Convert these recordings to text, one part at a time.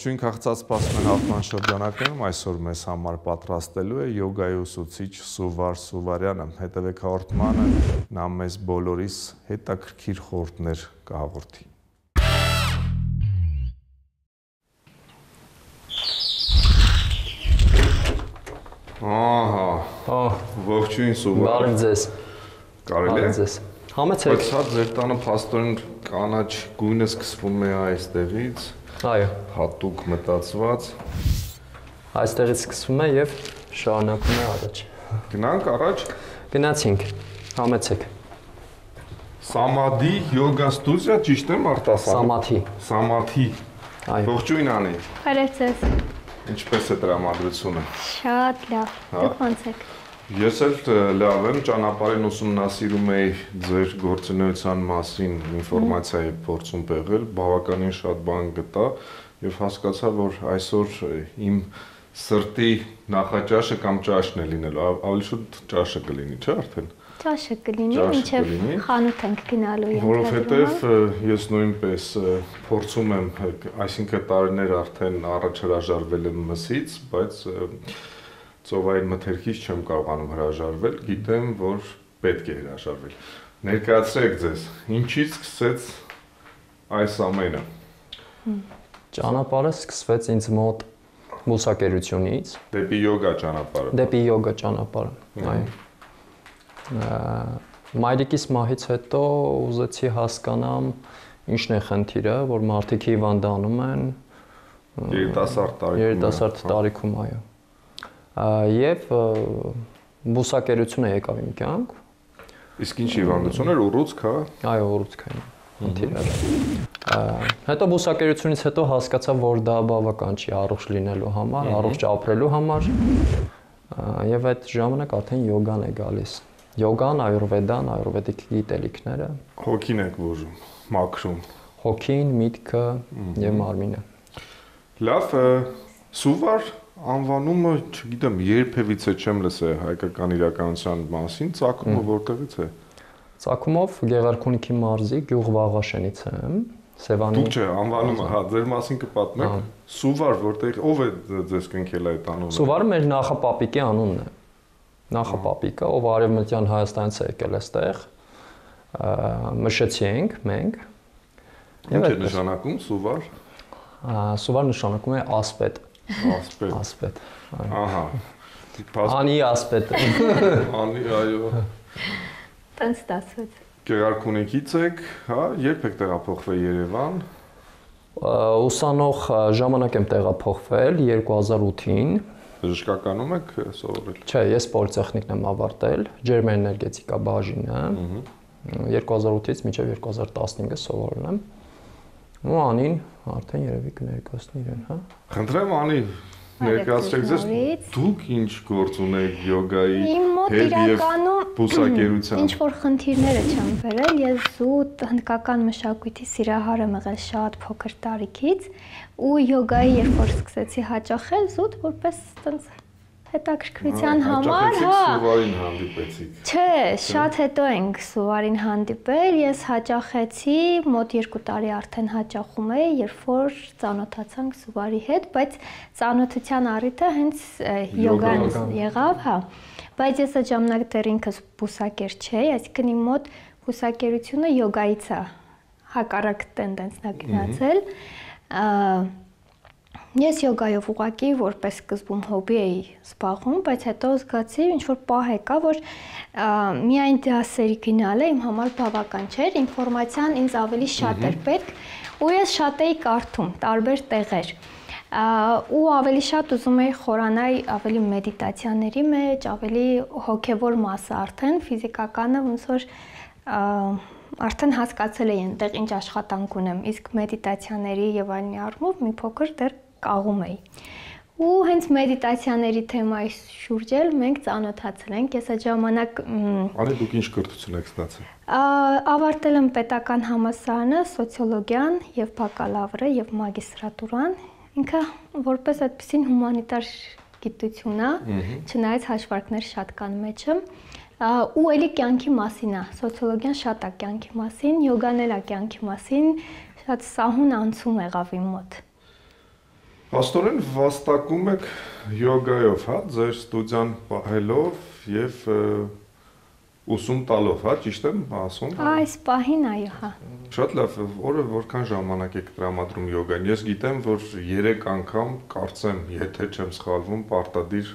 Ողջույն քաղցած սպասմեն հաղթման շրջանակներում այսօր մեզ համար պատրաստելու է յոգայի ուսուցիչ Սուվար Սուվարյանը։ Հետևեք հաղորդմանը, նա մեզ բոլորիս հետաքրքիր խորհուրդներ կհաղորդի։ Ահա։ Ահ, ողջույն Սուվար։ բարև ձեզ։ Կարելի է։ Բարև ձեզ։ Համեցեք։ Բայց հա ձեր տանը փաստորեն կանաչ գույնը սկսվում է այստեղից, Այո, հատուկ մտածված։ այստեղից սկսվում է եւ շարունակում է առաջ։ Գնանք առաջ։ Գնացինք։ Համեցեք։ Սամադի յոգա ստուդիա, ճիշտ եմ արտասանում։ Սամաթի։ Սամաթի։ Այո։ Ողջույն Անի։ Բարև ձեզ։ Ինչպես է տրամադրությունը։ Շատ լավ։ Դուք ո՞նց եք։ Ես էլ լավ եմ, ճանապարհին ուսումնասիրում էի ձեր գործունեության մասին ինֆորմացիա էի փորձում բեղել, բավականին շատ բան գտա եւ հասկացա, որ այսօր իմ սրտի նախաճաշը կամ ճաշն է լինելու, ավ- ավելի շուտ ճաշը կլինի, չէ՞ արդեն։ Ճաշը կլինի, կլինի։ խանութ ենք գնալու ենթադրում ը, ես նույնպես փորձում եմ, այսինքն տարիներ արդեն առաջ հրաժարվել եմ մսից, բայց ծովային մթերքից չեմ կարողանում հրաժարվել, գիտեմ, որ պետք է հրաժարվել։ Ներկայացրեք ձեզ, ինչից սկսեց այս ամենը։ Ճանապարհը սկսվեց ինձ մոտ մուսակերությունից, Դեպի յոգա ճանապարհը։ դեպի յոգա ճանապարհը։ Այո։ Մայրիկիս մահից հետո ուզեցի հասկանամ ինչն է խնդիրը, որ մարդիկ հիվանդանում են Երիտասարդ տարիքում։ երիտասարդ հա։ տարիքում, այո։ Ը, բուսակերությունը եկավ իմ կյանք, Իսկ ինչ հիվանդություն էր, ուռուցք, հա։ այո, ուռուցքային խնդիրներ։ Ա, Հետո բուսակերությունից հետո հասկացա, որ դա բավական չի առողջ լինելու համար, առողջ ապրելու համար։ Եվ այդ ժամանակ արդեն յոգան է գալիս։ Յոգան, այուրվեդան, այուրվեդիկ գիտելիքները, Հոգին եք բուժում, մաքրում։ հոգին, միտքը եւ մարմինը։ Լավ, Սուվար անվանումը, չգիտեմ, երբևիցե չեմ լսել հայկական իրականության մասին, ցակումը որտեղից է։ Ծակումով Գեղարքունիքի մարզի գյուղ Վաղաշենից եմ։ Սևանի Դուք չէ, անվանումը, հա, ձեր մասին կպատմեք։ Ահա։ Սուվար, որտեղ ով է ձեզ կնքել այդ անունը։ Սուվարը մեր նախապապիկի անունն է։ Նախապապիկը, ով արևմտյան Հայաստանից է եկել այստեղ, ա, մշեցի ենք մենք։ Ինչ է նշանակում Սուվար։ Սուվար նշանակում է ասպետ, Ասպետ։ ասպետ։ Ահա։ Անի ասպետ։ անի, այո։ Տենց ստացվեց։ Գեղարքունիքից եք, հա, երբ եք տեղափոխվել Երևան։ Ուսանող ժամանակ եմ տեղափոխվել 2008-ին։ Բժշկականում եք սովորել։ Չէ, ես պոլիտեխնիկն եմ ավարտել, ջերմէներգետիկա բաժինը։ 2008-ից մինչև 2015-ը սովորել եմ։ Ու անին արդեն երևի կներկայացնի իրեն, հա։ Խնդրեմ անի ներկայացրեք ձեզ դուք ինչ գործ ունեք յոգայի Իմ մոտ հետ եւ իրականում բուսակերության։ ինչ որ խնդիրները չեմ վերել, ես զուտ հնդկական մշակույթի սիրահար եմ եղել շատ փոքր տարիքից ու յոգայի երբ որ սկսեցի հաճախել, զուտ որպես տենց հետաքրքրության համար, հա, Սուվարին հանդիպեցիք։ Չէ, շատ հետո ենք Սուվարին հանդիպել։ Ես հաճախեցի, մոտ 2 տարի արդեն հաճախում էի, երբ որ ծանոթացանք Սուվարի հետ, բայց ծանոթության առիթը հենց յոգան եղավ, հա։ Բայց ես այդ ժամանակ դեռ ինքս բուսակեր չէի, այսինքն իմ մոտ բուսակերությունը յոգայից է հակառակ տենդենսն է գնացել։ Ա, Ես յոգայով ուղակի որպես սկզբում հոբի էի զբաղվում, բայց հետո զգացի ինչ որ պահ եկա, որ միայն դասերի գնալը իմ համար բավական չէր, ինֆորմացիան ինձ ավելի շատ էր պետք, ու ես շատ էի կարդում տարբեր տեղեր։ ու ավելի շատ ուզում էի խորանալ ավելի մեդիտացիաների մեջ, ավելի հոգևոր մասը արդեն, ֆիզիկականը ոնց որ արդեն հասկացել էի այնտեղ ինչ աշխատանք ունեմ, իսկ մեդիտացիաների եւ այլնի առումով մի փոքր դեռ կաղում էի։ Ու հենց մեդիտացիաների թեմայի շուրջ էլ մենք ծանոթացել ենք։ Ես այդ ժամանակ մ, Անի դուք ինչ կրթություն եք ստացել։ ա, ավարտել եմ պետական համալսարանը, սոցիոլոգիան եւ բակալավրը եւ մագիստրատուրան։ Ինքը որպես այդպեսին հումանիտար գիտություն է, չնայած հաշվարկներ շատ կան մեջը։ Ա, ու էլի կյանքի մասին է։ Սոցիոլոգիան շատ է կյանքի մասին, յոգան էլ է կյանքի մասին, շատ սահուն անցում եղավ իմ մոտ։ Աստորեն վաստակում եք յոգայով, հա, ձեր ստուդիան պահելով եւ ուսում տալով, հա, ճիշտ եմ ասում։ Այս պահին այո, հա։ Շատ լավ, օրը որքան ժամանակ եք տրամադրում յոգան։ Ես գիտեմ, որ 3 անգամ, կարծեմ, եթե չեմ սխալվում, պարտադիր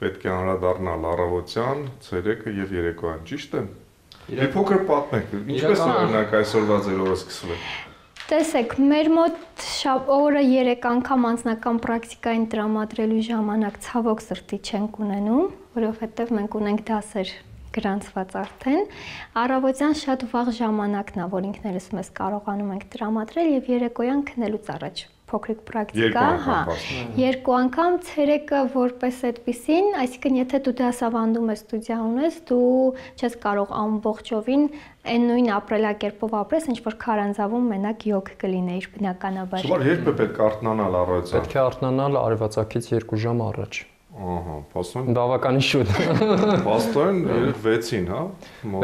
պետք է անդրադառնալ առավոտյան, ցերեկը եւ երեկոյան, ճիշտ է։ Մի փոքր պատմեք, ինչպես օրինակ այսօրվա ձեր օրը սկսվել է։ Տեսեք, մեր մոտ օրը 3 անգամ անձնական պրակտիկային տրամադրելու ժամանակ ցավոք սրտի չենք ունենում, որովհետև մենք ունենք դասեր գրանցված արդեն։ Առավոտյան շատ վաղ ժամանակն է, որ ինքներս մեզ կարողանում ենք տրամադրել եւ երեկոյան քնելուց առաջ փոքրիկ պրակտիկա, հա։ Երկու անգամ ցերեկը որպես այդպեսին, այսինքն եթե դու դասավանդում ես ստուդիա ունես, դու չես կարող ամբողջովին այն նույն ապրելակերպով ապրես, ինչ որ քարանձավում մենակ յոգ կլինեիր բնականաբար։ Սովոր երբ է պետք արթնանալ առավոտյան։ Պետք է արթնանալ արևածագից 2 ժամ առաջ։ Ահա, փաստորեն բավականին շուտ։ Փաստորեն 6-ին, հա։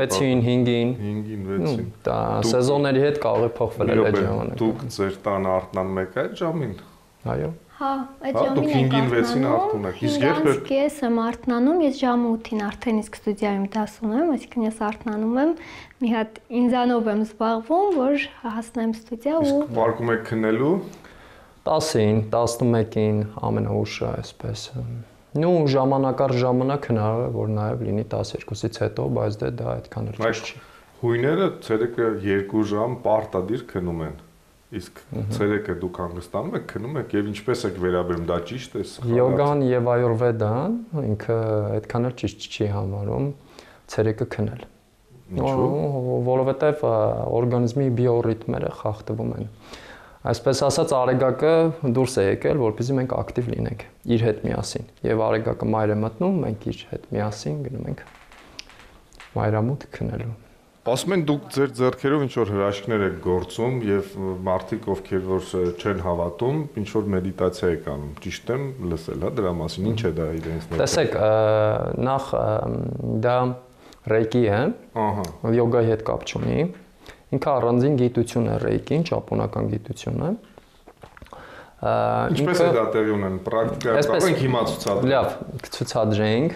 6-ին, 5-ին։ 5-ին, 6-ին։ Դա սեզոնների հետ կարող է փոխվել այդ ժամանակը։ Դուք ձեր տանը արթնանում եք այդ ժամին։ Այո։ Հա, այդ Հա, ժամին դուք 5-ին 6-ին արթնում եք։ Իսկ երբ եք Ես եմ արթնանում, ես ժամը 8-ին արդեն իսկ ստուդիայում դաս ունեմ, այսինքն ես արթնանում եմ, մի հատ ինձանով եմ զբաղվում, որ հասնեմ ստուդիա ու Իսկ վարկում եք քնելու 10-ին, 11-ին ամենաուշը այսպես։ Նու ժամանակ առ ժամանակ հնարավոր է որ նաև լինի 12-ից հետո, բայց դե դա այդքան Բայց չի։ հույները ցերեկը 2 ժամ պարտադիր քնում են։ Իսկ ցերեկը դուք հանգստանում եք, քնում եք եւ ինչպես եք վերաբերում, դա ճիշտ է Յոգան եւ այուրվեդան ինքը այդքան էլ ճիշտ չի համարում ցերեկը քնել։ Ինչու՞։ Որովհետեւ օրգանիզմի բիոռիթմերը խախտվում են։ Այսպես ասած արեգակը դուրս է եկել, որպեսզի մենք ակտիվ լինենք իր հետ միասին։ Եւ արեգակը մայր է մտնում, մենք իր հետ միասին գնում ենք մայրամուտ քնելու։ Ասում են դուք ձեր ձեռքերով ինչ որ հրաշքներ եք գործում եւ մարդիկ ովքեր որ չեն հավատում, ինչ որ մեդիտացիա եք անում։ Ճիշտ եմ լսել, հա, դրա մասին։ Ինչ է դա իրենց ներքո։ Տեսեք, նախ դա ռեյկի է, Ահա։ յոգայի հետ կապ չունի։ Ինքը առանձին գիտություն է ռեյկին, ճապոնական գիտություն է։ Ինչպես է դա տեղի ունեն պրակտիկա։ Կարող հիմա ցուցադրել։ Լավ, կցուցադրենք։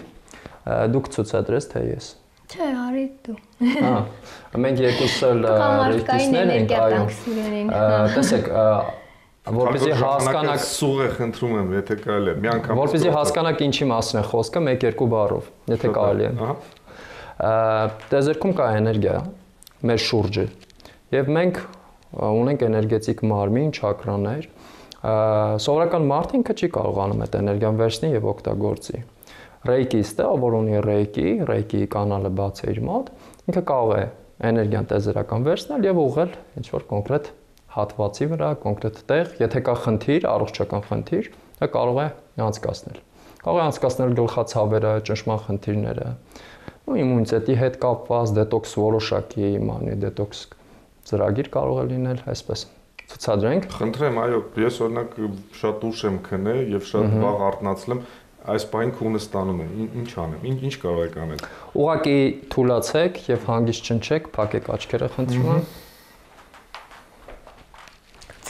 Դուք ցուցադրես թե ես։ Չէ, արի դու։ Հա։ Մենք երկուսս էլ ռեյկիստներ ենք, այո։ Տեսեք, որպեսզի հասկանաք սուղ է խնդրում եմ, եթե կարելի է։ Մի անգամ Որպեսզի հասկանաք ինչի մասն է խոսքը, 1-2 բառով, եթե կարելի է։ Ահա։ Տեզերքում կա էներգիա մեր շուրջը։ Եվ մենք ունենք էներգետիկ մարմին, չակրաներ։ Սովորական մարդը ինքը չի կարողանում այդ էներգիան վերցնի եւ օգտագործի։ Ռեյկիստը, որ ունի ռեյկի, ռեյկի կանալը բաց է իր մոտ, ինքը կարող է էներգիան տեզերական վերցնել եւ ուղղել ինչ որ կոնկրետ հատվածի վրա, կոնկրետ տեղ, եթե կա խնդիր, առողջական խնդիր, դա կարող է անցկացնել։ Կարող է անցկացնել գլխացավերը, ճնշման խնդիրները, ու իմունիտետի հետ կապված դետոքս որոշակի, իմանի դետոքս ծրագիր կարող է լինել այսպես ցուցադրենք։ Խնդրեմ, այո, ես օրինակ շատ ուշ եմ քնել եւ շատ վաղ արթնացել եմ, այս բան քունը ստանում է։ Ինչ անեմ։ Ինչ ինչ կարող եք անել։ Ուղղակի թուլացեք եւ հանգիստ չնչեք, փակեք աչքերը, խնդրում եմ։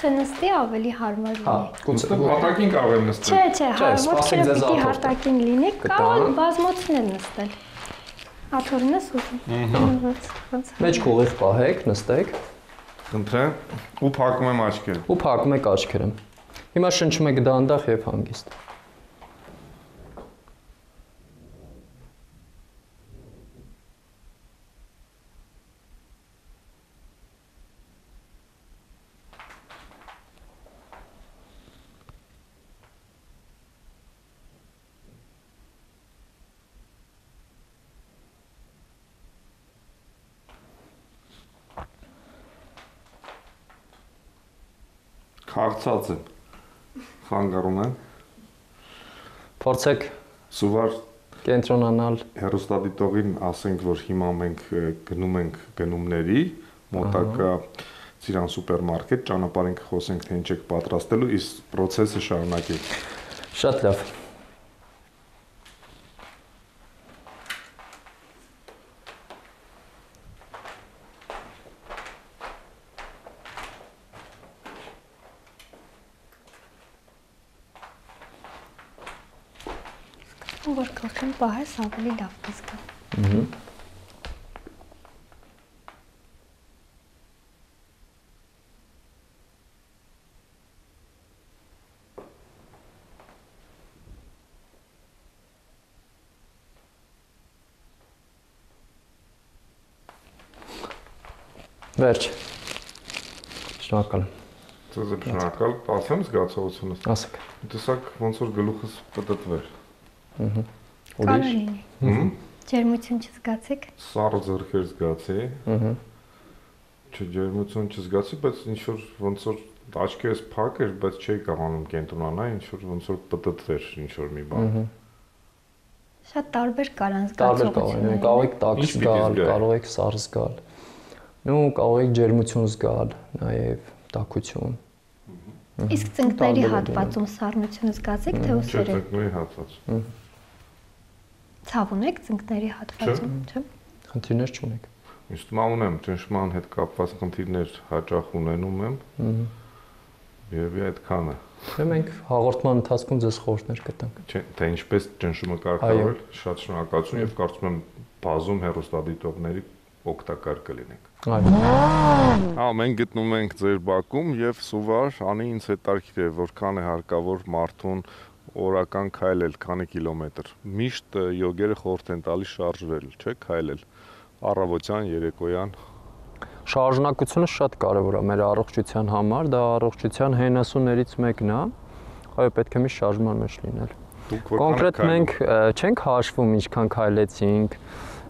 Ցնստի ավելի հարմար Հա, լինի։ գուցե Հատակին կարող եմ նստել։ Չէ, չէ, հարմար չէ, պիտի հարտակին լինի, կարող բազմոցն էլ նստել։ Ուզում։ Ոնց ոնց։ Մեջք ուղիղ պահեք, նստեք Խնդրեմ, ու փակում եմ աչքերը։ ու փակում եք աչքերը։ Հիմա շնչում եք դանդաղ եւ հանգիստ։ Քաղցած եմ։ Խանգարում եմ։ Փորձեք Սուվար կենտրոնանալ հերոստատիտողին ասենք, որ հիմա մենք գնում ենք գնումների, մոտակա Ծիրան սուպերմարկետ, ճանապարհին կխոսենք, թե ինչ եք պատրաստելու, իսկ process-ը շարունակեք։ Շատ լավ։ ու որ գլխին պահես ավելի լավ կզգա։ Ահա։ Վերջ։ Շնորհակալ։ Ձեզ եմ շնորհակալ, ասեմ զգացողությունս։ Ասեք։ Տեսակ ոնց որ գլուխս պտտվեր։ Ահա։ Ուրիշ։ Հմ։ Ջերմություն չզգացիք։ Սառը ձեռքեր զգացի, Ահա։ չջերմություն չզգացի, բայց ինչ որ ոնց որ աչքերս փակ էր, բայց չէի կարողանում կենտրոնանալ, ինչ որ ոնց որ պտտվեր ինչ որ մի բան։ Ահա։ Շատ տարբեր կարան Տարբեր կարող եք տաք Ինչ պիտի զգալ, զգայի։ կարող եք սառ զգալ։ Նու կարող եք ջերմություն զգալ, նաև տաքություն։ Իսկ ծնկների հատվածում սառնությունը զգացիք թե Չէ, ուսերը։ ծնկների հատված։ Ցավ ունեք ծնկների հատվածում, չէ՞։ Խնդիրներ չունեք։ է ունեմ, ճնշման հետ կապված խնդիրներ հաճախ ունենում եմ, Ահա։ երևի այդքանը։ Դե մենք հաղորդման ընթացքում ձեզ խորհուրդներ կտանք։ Չէ, թե ինչպես ճնշումը կարգավորել, շատ շնորհակալություն եւ կարծում եմ բազում հերոստադիտողների օգտակար կլինենք։ Այո։ Հա, մենք գտնում ենք ձեր բակում եւ Սուվար, անի ինձ հետաքրքիր է, որքան է հարկավոր մարդուն օրական քայլել, քանի կիլոմետր։ Միշտ յոգերը խորհուրդ են տալիս շարժվել, չէ՞, քայլել։ Առավոտյան, երեկոյան։ Շարժնակությունը շատ կարևոր է մեր առողջության համար, դա առողջության հենասուներից մեկն է։ Այո, պետք է միշտ շարժման մեջ լինել։ Կոնկրետ մենք չենք հաշվում ինչքան քայլեցինք,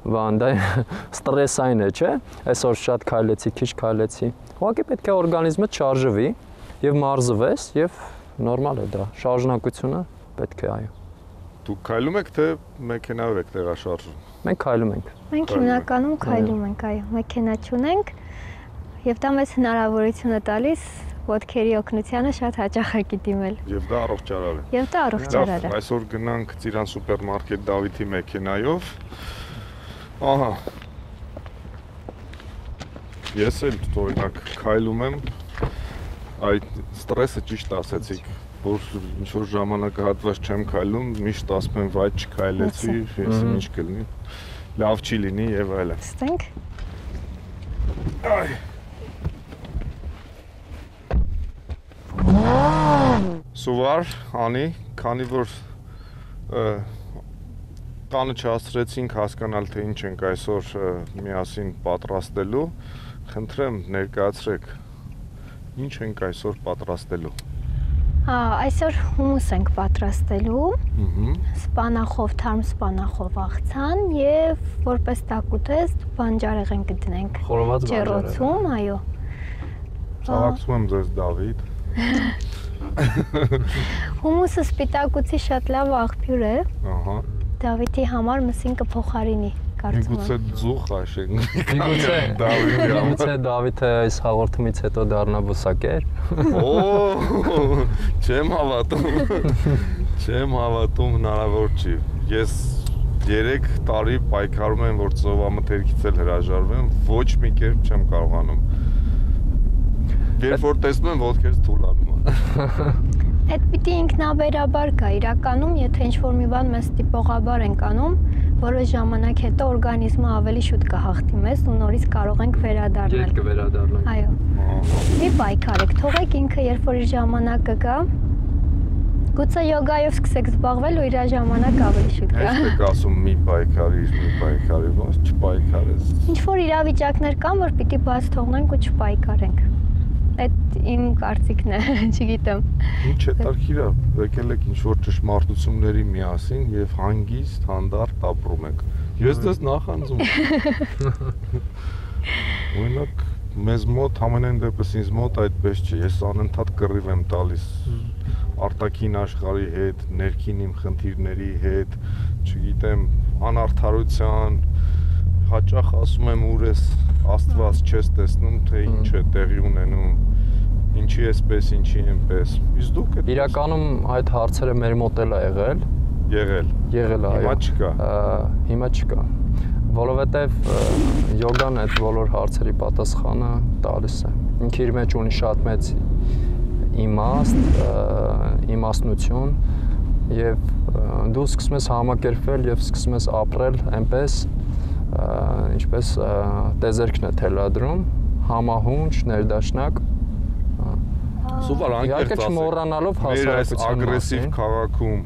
բան դա ստրեսային է, չէ՞։ Այսօր շատ քայլեցի, քիչ քայլեցի։ Ուղղակի պետք է օրգանիզմը չարժվի եւ մարզվես եւ նորմալ է դա։ Շարժնակությունը պետք է, այո։ Դուք քայլում եք թե մեքենայով եք տեղաշարժում։ Մենք քայլում ենք։ Մենք հիմնականում քայլում ենք, այո, մեքենա չունենք եւ դա մեզ հնարավորություն է տալիս ոդքերի օգնությանը շատ հաճախակի դիմել։ Եվ դա առողջարար է։ Եւ դա առողջարար է։ Այսօր գնանք Ծիրան սուպերմարկետ Դավիթի մեքենայով։ Ահա։ Ես էլ օրինակ քայլում եմ։ Այդ ստրեսը ճիշտ ասեցիք, որ ինչ որ ժամանակահատված չեմ քայլում, միշտ ասում եմ վայ չքայլեցի, ես ինչ կլինի։ Լավ չի լինի եւ այլն։ Ստենք։ Այ։ Սուվար, անի, քանի որ տանը չհասցրեցինք հասկանալ թե ինչ ենք այսօր միասին պատրաստելու, խնդրեմ ներկայացրեք ինչ ենք այսօր պատրաստելու։ Հա, այսօր հումուս ենք պատրաստելու, Ահա։ սպանախով, թարմ սպանախով աղցան եւ որպես տակուտես բանջարեղեն կդնենք։ Խորոված Ջեռոցում, այո։ Ցավակցում եմ ձեզ Դավիթ։ Հումուսը սպիտակուցի շատ լավ աղբյուր է։ Ահա։ Դավիթի համար մսին կփոխարինի, կարծում Միգուցե եմ։ ձուխ աշենք։ Միգուցե համար։ Միգուցե Դավիթը այս հաղորդումից հետո դառնա բուսակեր։ Օ, չեմ հավատում։ Չեմ հավատում հնարավոր չի։ Ես 3 տարի պայքարում եմ, որ ծովամթերքից էլ հրաժարվեմ, ոչ մի կերպ չեմ կարողանում։ Երբ որ տեսնում եմ, ոտքերս թուլանում է։ Այդ պիտի ինքնաբերաբար գա։ Իրականում, եթե ինչ-որ մի բան մեզ տիպողաբար ենք անում, որոշ ժամանակ հետո օրգանիզմը ավելի շուտ կհաղթի մեզ ու նորից կարող ենք վերադառնալ։ կվերադառնանք։ Այո։ Մի պայքարեք, թողեք ինքը, երբ որ իր ժամանակը գա, գուցե յոգայով սկսեք զբաղվել ու իր ժամանակ ավելի շուտ գա։ Այս եք ասում մի պայքարի, մի պայքարի, ոնց չպայքարես։ Ինչ որ իրավիճակներ կան, որ պիտի բաց թողնենք ու չպայքարենք։ Այդ իմ կարծիքն է, չգիտեմ։ Ինչ է տարքիր է, եկել եք ինչ որ ճշմարտությունների միասին եւ հանգիստ, հանդարտ ապրում եք։ Ես դες նախանձում եմ։ Օրինակ մեզ մոտ ամենայն դեպս ինձ մոտ այդպես չի։ Ես անընդհատ կռիվ եմ տալիս արտաքին աշխարհի հետ, ներքին իմ խնդիրների հետ, չգիտեմ, անարթարության հաճախ ասում եմ ուր ես Աստված չես տեսնում, թե ինչ է տեղի ունենում, ինչի էսպես, ինչի այնպես։ Իսկ դուք այդ Իրականում այդ հարցերը մեր մոտ էլ ա եղել, եղել։ եղել է, Հիմա այո։ չկա։ Ա, Հիմա չկա։ Որովհետև յոգան այդ բոլոր հարցերի պատասխանը տալիս է։ Ինքը իր մեջ ունի շատ մեծ իմաստ, իմաստնություն եւ դու սկսում ես համակերպվել եւ սկսում ես ապրել այնպես ինչպես տեզերքն է թելադրում համահունչ ներդաշնակ Սուպեր անկեղծ Իհարկե չմոռանալով հասարակության ագրեսիվ մասին։ քաղաքում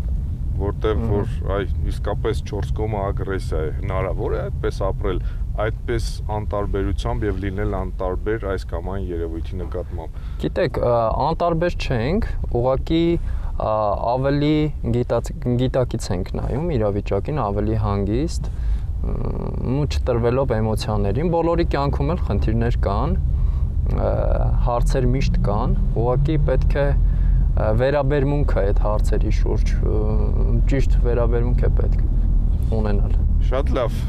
որտեղ որ այ իսկապես 4 կոմա ագրեսիա է հնարավոր է այդպես ապրել այդպես անտարբերությամբ եւ լինել անտարբեր այս կամ այն երևույթի նկատմամբ Գիտեք, անտարբեր չենք, ուղղակի ավելի գիտակից ենք նայում իրավիճակին, ավելի հանգիստ ու չտրվելով էմոցիաներին, բոլորի կյանքում էլ խնդիրներ կան, հարցեր միշտ կան, ուղղակի պետք է վերաբերմունքը այդ հարցերի շուրջ ճիշտ վերաբերմունք է պետք ունենալ։ Շատ լավ։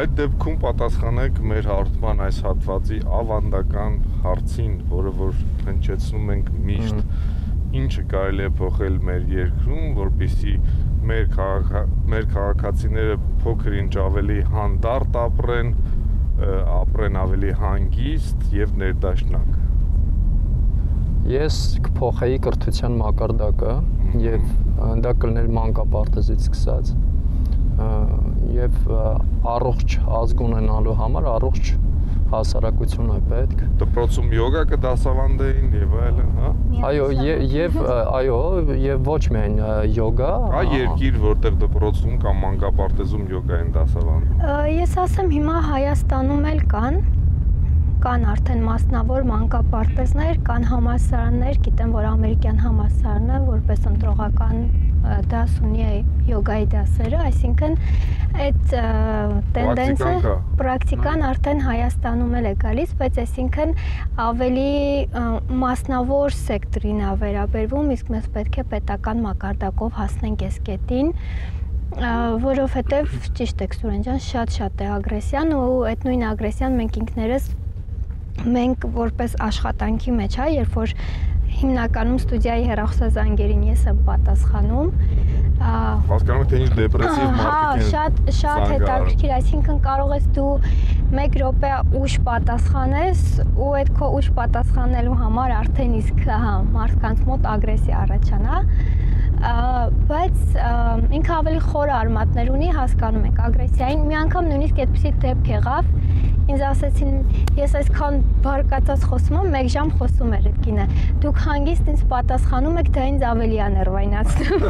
Այդ դեպքում պատասխանեք մեր հարթման այս հատվածի ավանդական հարցին, որը որ հնչեցնում ենք միշտ։ Ինչը կարելի է փոխել մեր երկրում, որպեսզի մեր քաղաք մեր քաղաքացիները փոքր ինչ ավելի հանդարտ ապրեն, ապրեն ավելի հանգիստ եւ ներդաշնակ։ Ես կփոխեի կրթության մակարդակը եւ դա կլներ մանկապարտեզից սկսած եւ առողջ ազգ ունենալու համար առողջ հասարակություն է պետք։ Դպրոցում յոգա կդասավանդեին եւ այլն, հա։ Այո, եւ այո, եւ ոչ միայն յոգա, Կա երկիր, որտեղ դպրոցում կամ մանկապարտեզում յոգա են դասավանդում։ Ես ասեմ հիմա Հայաստանում էլ կան կան արդեն մասնավոր մանկապարտեզներ, կան համալսարաններ, գիտեմ, որ ամերիկյան համալսարանը որպես ընտրողական դաս ունի յոգայի դասերը, այսինքն այդ տենդենսը Պրակտիկան կա։ պրակտիկան արդեն Հայաստանում էլ է գալիս, բայց այսինքն ավելի մասնավոր սեկտորին է վերաբերվում, իսկ մեզ պետք է պետական մակարդակով հասնենք այս կետին որովհետև ճիշտ եք Սուրեն ջան, շատ-շատ է ագրեսիան ու այդ նույն ագրեսիան մենք ինքներս մենք որպես աշխատանքի մեջ, հա, երբ որ հիմնականում ստուդիայի հեռախոսազանգերին ես եմ պատասխանում, Հասկանում եք թե ինչ դեպրեսիվ Հա, մարդիկ են։ շատ շատ հետաքրքիր, այսինքն կարող ես դու 1 րոպե ուշ պատասխանես ու այդ քո ուշ պատասխանելու համար արդեն իսկ հա մարդկանց մոտ ագրեսիա առաջանա։ բայց ինքը ավելի խոր արմատներ ունի, հասկանում եք ագրեսիային։ Մի անգամ նույնիսկ այդպեսի դեպք եղավ, ինձ ասեցին, ես այսքան բարկացած խոսում եմ, 1 ժամ խոսում էր այդ կինը։ Դուք հանգիստ ինձ պատասխանում եք, դա ինձ ավելի է ներվայնացնում։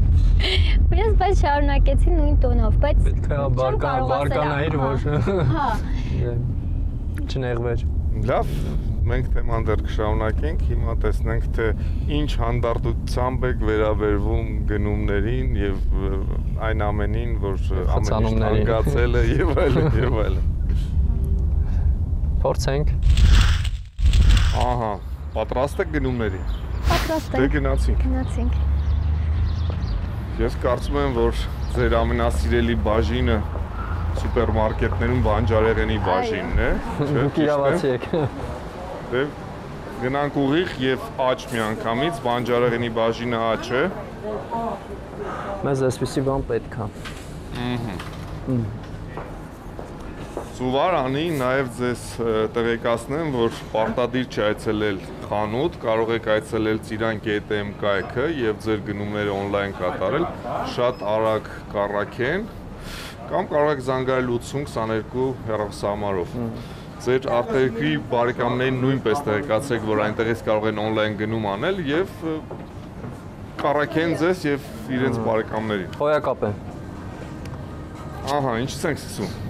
Ու ես բայց շարունակեցի նույն տոնով, բայց պետք է չեմ բարկա կարող ասել, բարկանայր որ Հա, չնեղվեր։ Լավ, մենք թեման դեռ կշարունակենք։ Հիմա տեսնենք թե ինչ հանդարտությամբ եք վերաբերվում գնումներին եւ այն ամենին, որ ը, ամեն ինչ խցանումներին։ հանգացել է եւ այլն եւ այլն։ Փորձենք։ Ահա, պատրաստ եք գնումների։ պատրաստ Դե եմ։ գնացինք։ Գնացինք։ Ես կարծում եմ, որ ձեր ամենասիրելի բաժինը սուպերմարկետներում բանջարեղենի բաժինն է, չէ՞։ Դուք իրավացի եք։ Դե գնանք ուղիղ եւ աճ միանգամից բանջարեղենի բաժինը աճ է։ Մեզ էսպիսի բան պետք է։ Սուվար անի նաև ձեզ տեղեկացնեմ, որ պարտադիր չի այցելել խանութ, կարող եք այցելել Ծիրան.am կայքը եւ ձեր գնումները on-line կատարել, շատ արագ կառաքեն կամ կարող եք զանգահարել 8022 հեռախոսահամարով։ Ձեր արտերկրի բարեկամներին նույնպես տեղեկացրեք, որ այնտեղից կարող են on-line գնում անել եւ կառաքեն ձեզ եւ իրենց բարեկամներին։ Հոյակապ է։ Ահա, ինչից ենք սկսում։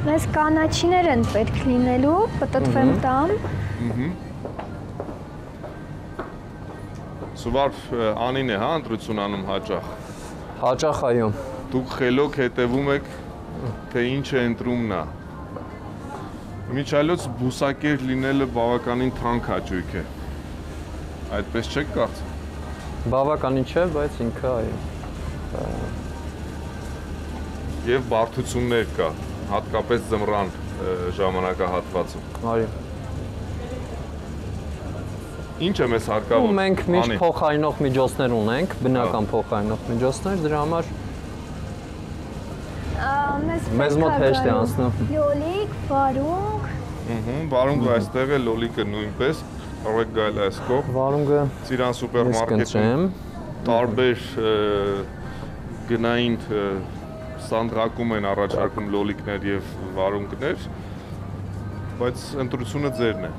Մեզ կանաչիներ են պետք լինելու, պտտվեմ տամ։ Սուվար ը, անին է, հա, ընտրություն անում հաճախ։ Հաճախ այո։ Դուք խելոք հետևում եք, թե ինչ է ընտրում նա։ Միջալոց բուսակեր լինելը բավականին թանկ հաճույք է։ Այդպես չեք կարծում։ Բավականին չէ, բայց ինքը այո։ Եվ բարդություններ կա, հատկապես ձմռան ը, ժամանակահատվածում։ Այո։ Ինչ է մեզ Ու հարկավոր։ մենք միշտ փոխարինող միջոցներ ունենք, բնական փոխարինող միջոցներ, դրա համար Մեզ մոտ հեշտ է անցնում։ Լոլիկ, վարունգ, ըհը, բարունգը այստեղ է, լոլիկը նույնպես։ Կարող եք գալ այս կողմ։ վարունգը Ծիրան սուպերմարկետում տարբեր գնային ը, սանդղակում են առաջարկում լոլիկներ եւ վարունգներ, բայց ընտրությունը ձերն է։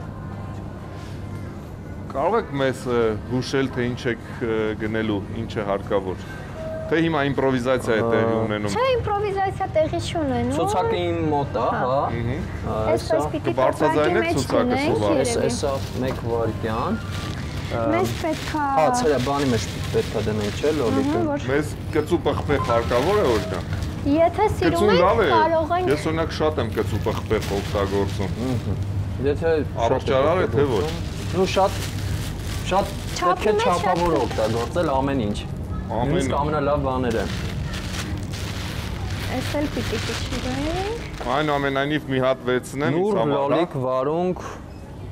Կարող եք մեզ հուշել, թե ինչ եք գնելու, ինչ է հարկավոր։ Թե հիմա իմպրովիզացիա է տեղի ունենում։ Չէ, իմպրովիզացիա տեղի չունենում։ Ցուցակը իմ մոտ է, հա։ Այսպես պիտի մեջ ցուցակը սովորել։ Էս էսա 1 վայրկյան։ Մեզ պետքա Հա, ցերա բանի մեջ պետքա դնենք, չէ, լոլիկը։ Մեզ կծու պղպեղ հարկավոր է օրինակ։ եթե սիրում եք, կարող ենք Ես օրինակ շատ եմ կծու պղպեղ օգտագործում։ Եթե Առողջարար է, թե ոչ։ Ну շատ շատ պետք է չափավոր օգտագործել ամեն ինչ։ Ամեն Նույնիսկ ամենալավ բաները։ Էս էլ պիտի քիչիրենք։ Այնուամենայնիվ մի հատ վերցնեմ ինձ Նուր, համար։ հա։ լոլիկ, վարունգ,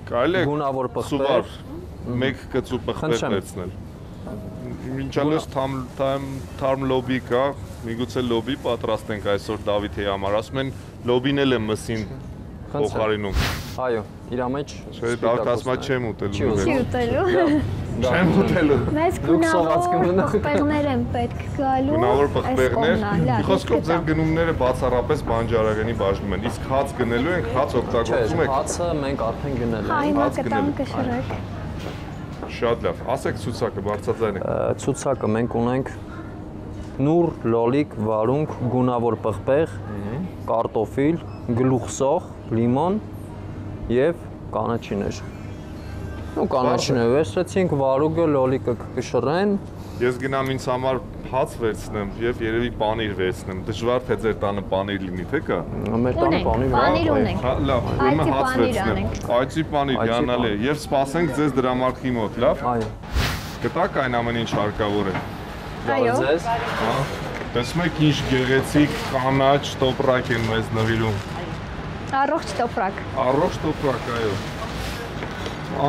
Կարելի է գունավոր պղպեղ։ սուվար մեկ կծու պղպեղ Խնդրեմ։ վերցնել։ Մինչալես թամ թամ թարմ լոբի կա, միգուցե լոբի պատրաստենք այսօր Դավիթի համար։ Ասում են լոբին էլ է մսին փոխարինում։ Այո, իր մեջ։ Չէ, Դավիթ ասում է չեմ ուտելու։ Չի ուտելու։ Չեմ ուտելու։ սոված գունավոր պղպեղներ են պետք գալու։ Գունավոր այս պղպեղներ։ խոսքով ձեր կտամ։ գնումները բացառապես բանջարեղենի բաժնում են։ Իսկ հաց գնելու ենք, հաց օգտագործում եք։ հացը մենք արդեն գնել Հա, ենք։ հաց կտամ գնելու։ կշռեք։ Շատ լավ։ Ասեք ցուցակը բարձրաձայնեք։ Ա, Ցուցակը մենք ունենք նուր, լոլիկ, վարունգ, գունավոր պղպեղ, կարտոֆիլ, գլուխսող, լիմոն եւ կանաչիներ։ Ну կանաչիներ վերցրեցինք, վարուգը, լոլիկը կշռեն, Ես գնամ ինձ համար հաց վերցնեմ եւ երևի պանիր վերցնեմ։ Դժվար թե ձեր տանը պանիր լինի, թե կա։ մեր տանը Ունենք, բանի պանիր ունենք։ Հա, լավ, ուրեմն հաց պանիր վերցնեմ։ Այծի պանիր, է։ Եվ սպասենք ձեզ դրամարկղի մոտ, լավ։ Այո։ Գտակ այն ամեն ինչ հարկավոր է։ Այո։ Ձեզ Հա։ Տեսնում եք ինչ գեղեցիկ կանաչ տոպրակ են մեզ նվիրում։ Առողջ տոպրակ։ Առողջ տոպրակ, այո։